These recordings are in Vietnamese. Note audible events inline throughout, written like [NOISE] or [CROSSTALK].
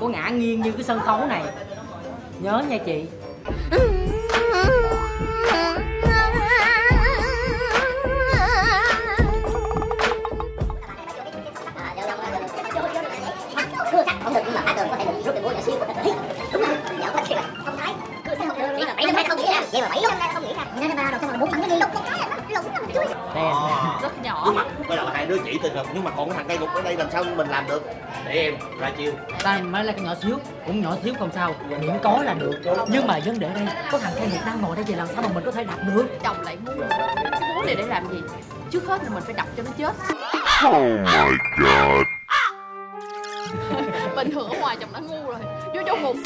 có ngã nghiêng như cái sân khấu này. Nhớ nha chị. Rất nhỏ. Nhưng mà bây giờ hai đứa chỉ tình hợp nhưng mà còn cái thằng cây gục ở đây làm sao mình làm được? Để em ra chiêu. Ta mới là cái nhỏ xíu cũng nhỏ xíu không sao. Miễn có là được. Nhưng mà vấn đề ở đây có thằng cây việt nam ngồi đây thì làm sao mà mình có thể đặt được? Chồng lại muốn cái búa này để làm gì? Trước hết là mình phải đập cho nó chết. Oh my god. [LAUGHS] bình thường ở ngoài chồng đã ngu rồi. Vô trong ngục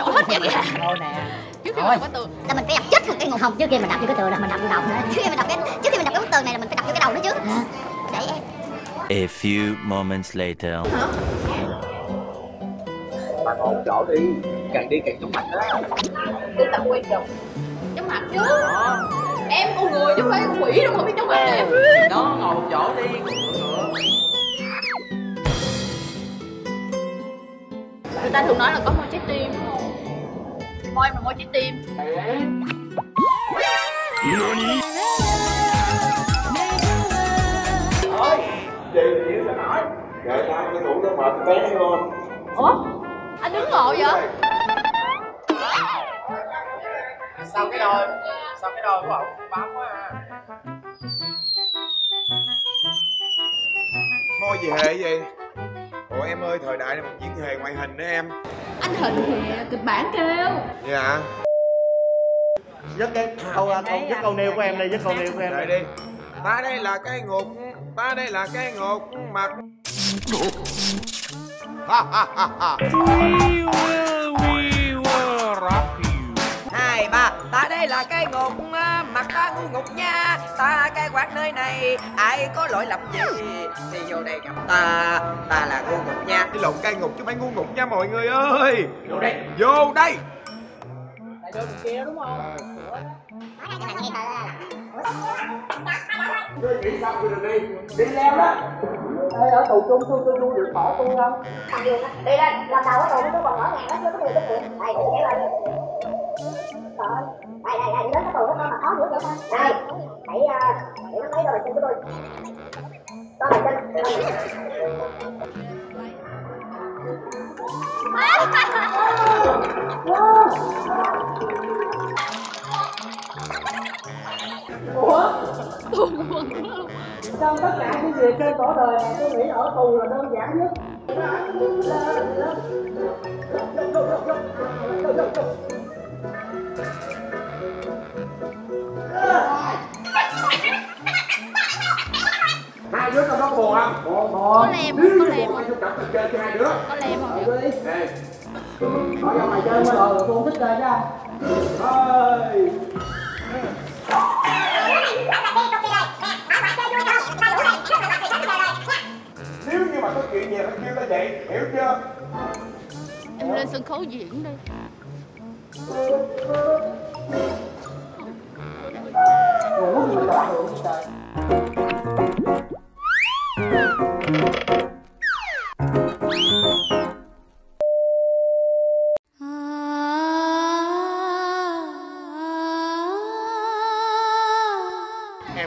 Ôi dạ ơi nổi hết da gà thôi nè. Trước khi Thôi. mà có tường là mình phải đập chết cái ngục không trước khi mình đập vô cái tường là mình đập vô đầu nữa trước khi mình đập cái trước khi mình đập cái bức tường này là mình phải đập vô cái đầu nữa chứ. Để em. A few moments later. bạn ngồi chỗ đi. Càng đi càng chóng mặt đó. Tôi tập quen chồng chống mặt chứ. Em con người chứ không phải con quỷ đâu mà biết chống mặt em. đó ngồi một chỗ đi người ta thường nói là có môi trái tim môi mà môi trái tim. Thôi chị chị sẽ nói. Gợi ta cái thủ nó mệt té luôn. Ủa? Anh đứng ngộ vậy? Sau cái đôi sau cái đôi của ông bám quá à? Môi gì hệ vậy em ơi thời đại này mình diễn hề ngoại hình nữa em. Anh hình thì kịch bản kêu. Dạ. Dứt cái câu câu dứt câu nêu của em đi dứt câu nêu của em đợi đi đi. Ta đây là cái ngục ta đây là cái ngục mặt. Ha ha ha ha đây là cái ngục á, mặt ta ngu ngục nha. Ta cai quản nơi này ai có lỗi lầm gì thì vô đây gặp ta. Ta là ngu ngục nha. Cái lộn cai ngục chứ không phải ngu ngục nha mọi người ơi. Vô đây. Vô đây. Ngươi nghĩ xong rồi đừng đi? Đi leo đó. Ê, ở tù chung tôi tôi tôi được bỏ tôi không đi lên lần đầu cái tường nó còn mở ngàn nó chưa có người cái chuyện đây kéo lên Trời đây đây đây đến cái tù của con mà khó dữ vậy ta đây hãy à, hãy nắm lấy rồi chân của tôi to lại chân trong tất cả những việc trên cõi đời này tôi nghĩ ở tù là đơn giản nhất. Có lem có lem. chọc mình chơi cho hai đứa có lem không Ở trong mày chơi mới rồi tôi không thích chơi chứ ơi nếu như mà có chuyện gì phải kêu ta dậy hiểu chưa? Em lên sân khấu diễn đi. Ngủ gì vậy em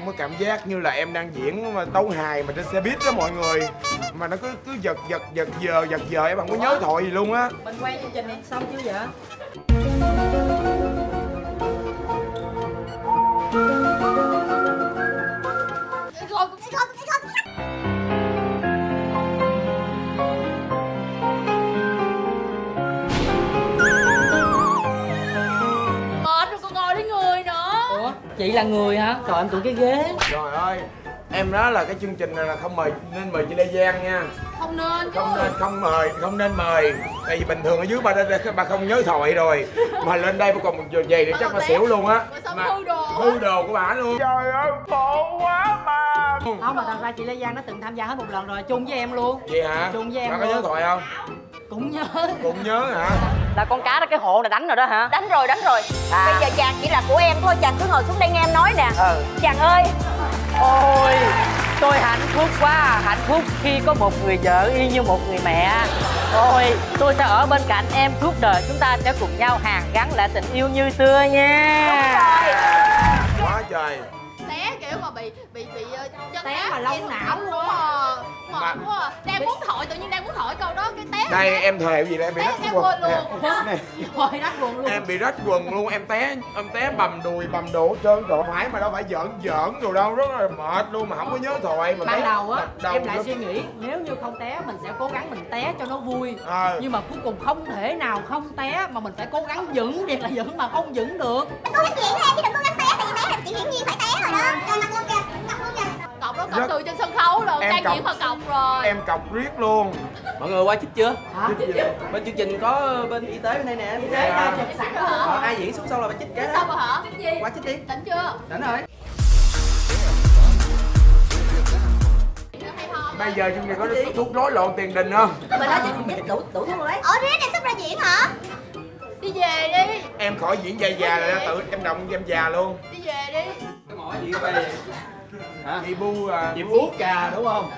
có cảm giác như là em đang diễn mà tấu hài mà trên xe buýt đó mọi người. Mà nó cứ cứ giật giật giật giờ giật giờ em không có nhớ thoại gì luôn á. Mình quay chương trình này xong chưa vậy? Nữa chị là người hả? Trời em tụi cái ghế. Trời ơi em nói là cái chương trình này là không mời nên mời chị lê giang nha. Không nên chứ. Không nên không mời không nên mời. Tại vì bình thường ở dưới ba đây ba không nhớ thoại rồi. Mà lên đây mà còn một giờ về thì chắc là xỉu luôn á. Mà hư đồ. hư đồ của bà luôn. Trời ơi khổ quá mà. Không mà thật ra chị lê giang nó từng tham gia hết một lần rồi chung với em luôn. Vậy hả? Chung với em bà có nhớ thoại không? Cũng nhớ. Cũng nhớ hả là con cá đó cái hộ này đánh rồi đó hả? Đánh rồi đánh rồi. Bây giờ chàng chỉ là của em thôi chàng cứ ngồi xuống đây nghe em nói nè. Chàng ơi. Ôi, tôi hạnh phúc quá, hạnh phúc khi có một người vợ y như một người mẹ. Ôi, tôi sẽ ở bên cạnh em suốt đời, chúng ta sẽ cùng nhau hàn gắn lại tình yêu như xưa nha. quá trời kiểu mà bị bị bị ờ, chân Té mà đó. não luôn. à Mà- mệt quá à. đang muốn thổi tự nhiên đang muốn thổi câu đó cái té đây em thề gì đây? Em bị Té rách em quần. luôn. [LAUGHS] Rồi đất quần luôn. Em bị rách quần luôn. Em té em té bầm đùi bầm đồ hết trơn rồi phải mà đâu phải giỡn giỡn rồi đâu. Rất là mệt luôn mà không có nhớ thoại mà ban đầu á em lại suy nghĩ nếu như không té mình sẽ cố gắng mình té cho nó vui. Ờ. nhưng mà cuối cùng không thể nào không té mà mình phải cố gắng vững việc là vững mà không vững được. Cố gắng diễn thôi chứ đừng cố gắng té chuyện hiển nhiên phải té rồi đó. Rồi mặt luôn kìa mặt luôn kìa. Cọc đó cọc Rất- từ trên sân khấu luôn Em đang cọc. diễn mà cọc rồi. em cọc riết luôn. Mọi người qua chích chưa? Hả? Bên chương trình có bên y tế bên đây nè y tế Dạ. Chích sẵn rồi hả? Ai diễn xuất sau là phải chích cái xong rồi hả? Qua chích đi. Tỉnh chưa? Đánh rồi. Bây giờ chương trình có thuốc rối loạn tiền đình không? Mình nói chuyện đủ đủ thuốc rồi đấy. Ủa riết em sắp ra diễn hả? Đi về đi. Em khỏi diễn già già là tự em động em già luôn. Đi cái mỏi gì vậy hả chị bu à chị uống cà đúng không?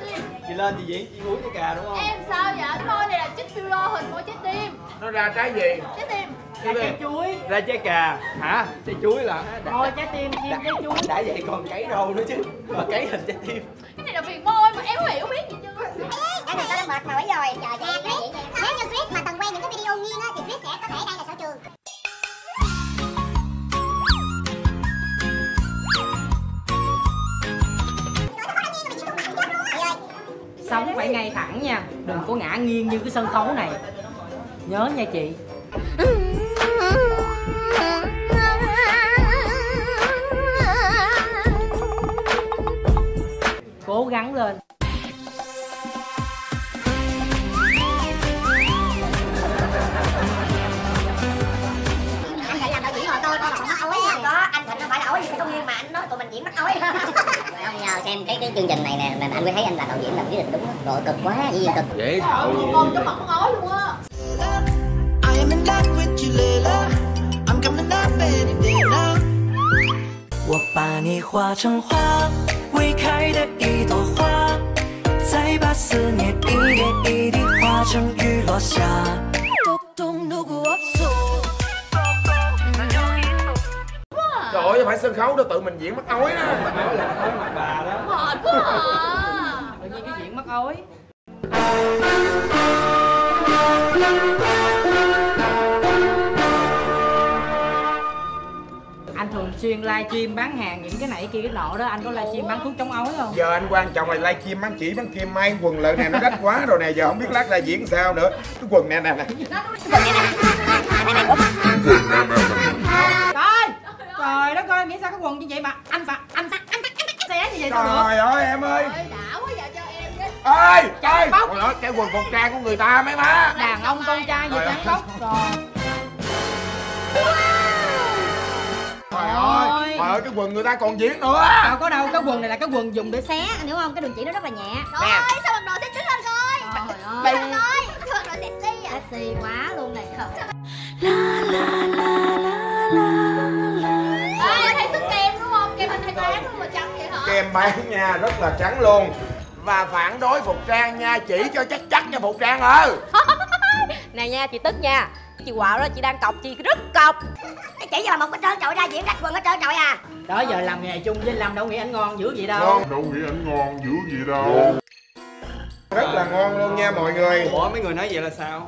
Chị lên chị diễn chị uống cái cà đúng không? Em sao vậy? Môi này là chích filler hình môi trái tim. Nó ra trái gì? Trái tim. Là trái chuối. Ra trái cà. Hả? Trái chuối là thôi trái tim chim trái chuối. đã vậy còn cấy râu nữa chứ. Mà cấy hình trái tim. Cái này là viền môi mà em không hiểu biết gì chưa? Dạo này tao đã mệt mỏi rồi Trời ơi Nếu như Chris mà từng quay những cái video nghiêng á Thì sống phải ngay thẳng nha. Đừng có ngã nghiêng như cái sân khấu này. Nhớ nha chị. Cố gắng lên. Xem cái cái chương trình này nè Nên anh mới thấy anh là đạo diễn làm quyết định đúng á. Rồi cực quá diễn viên cực. Dễ con chó mặt con ói luôn á phải sân khấu đó tự mình diễn mắc ối đó. Mệt quá à. Tự nhiên cái chuyện mắc ối. Anh thường xuyên livestream bán hàng những cái này kia cái nọ đó anh có livestream bán thuốc chống ói không? Giờ anh quan trọng là livestream bán chỉ bán kim may quần lợi này nó đắt quá rồi nè giờ không biết lát ra diễn sao nữa. Cái quần nè nè nè cái quần phục trang của người ta mấy má. Đàn ông con trai ơi. trắng tóc rồi. Trời ơi trời ơi. cái quần người ta còn diễn nữa. Đâu có đâu cái quần này là cái quần dùng để xé anh hiểu không? Cái đường chỉ nó rất là nhẹ. Trời ơi sao mặc đồ xếp đứng lên coi? Trời Trời ơi Sao mặc đồ sexy vậy? Sexy quá luôn này Ê, thấy sức kem đúng không? Kem hình hay bán luôn mà trắng vậy hả? Kem bán nha rất là trắng luôn và phản đối phục trang nha chỉ cho chắc chắc nha phục trang ơi. [LAUGHS] Nè nha chị tức nha Chị quạo đó chị đang cọc chị rất cọc. Chỉ cho bà một cái trơn trội ra diễn rách quần cái trơn trội à? Đó giờ làm nghề chung với Lâm đâu nghĩ anh ngon dữ vậy đâu? Ngon Đâu nghĩ anh ngon dữ gì đâu? Rất là ngon luôn nha mọi người. Ủa mấy người nói vậy là sao?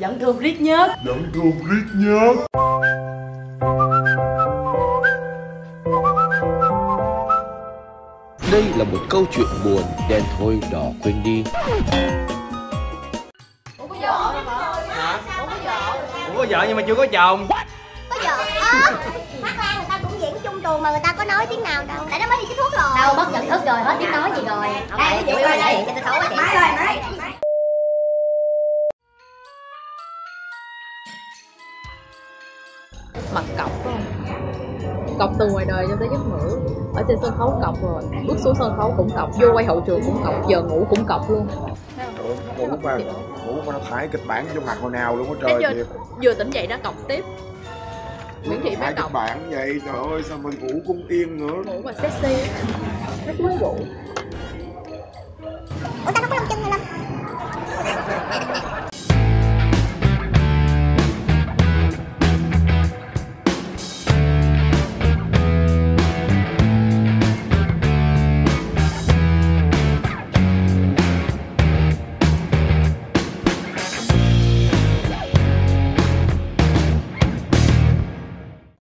Vẫn thương riết nhất Vẫn thương riết nhớ Đây là một câu chuyện buồn đen thôi đỏ quên đi. Ủa có vợ không? Hả? Ủa có vợ ủa có vợ nhưng mà chưa có chồng. Có giờ Ơ Phát ra người ta cũng diễn chung tuồng mà người ta có nói tiếng nào đâu. Tại nó mới đi chích thuốc rồi. Đâu mất nhận thức rồi hết tiếng nói gì rồi. Đây hiện trên sân khấu á chị. Máy ơi máy mặt cọc không cọc từ ngoài đời cho tới giấc ngủ. Ở trên sân khấu cọc rồi bước xuống sân khấu cũng cọc vô quay hậu trường cũng cọc giờ ngủ cũng cọc luôn. Ngủ mà ngủ mà nó thải kịch bản vô mặt hồi nào luôn á trời thiệt vừa tỉnh dậy đã cọc tiếp. Nguyễn Thị kịch đọc bản vậy trời ơi sao mình ngủ cung yên nữa. Ngủ mà sexy. Rất mới ngủ